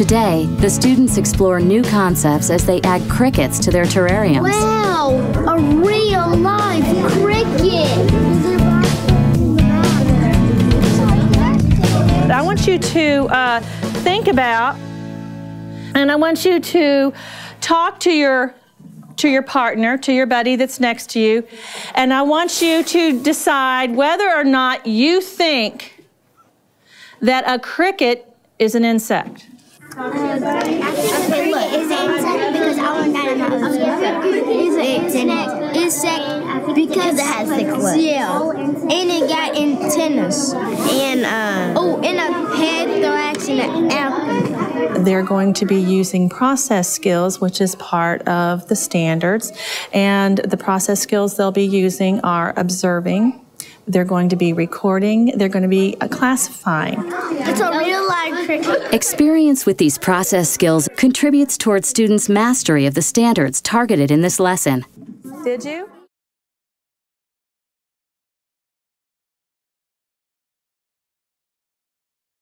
Today, the students explore new concepts as they add crickets to their terrariums. Wow, a real live cricket. I want you to uh, think about, and I want you to talk to your to your partner, to your buddy that's next to you, and I want you to decide whether or not you think that a cricket is an insect. Okay, look, it's an insect because I want my It's an insect because it has six legs. Yeah, and it got antennas and uh oh, and a head, thorax, and an abdomen. They're going to be using process skills, which is part of the standards. And the process skills they'll be using are observing, they're going to be recording, they're going to be uh, classifying. It's a real live cricket. Experience with these process skills contributes towards students' mastery of the standards targeted in this lesson. Did you?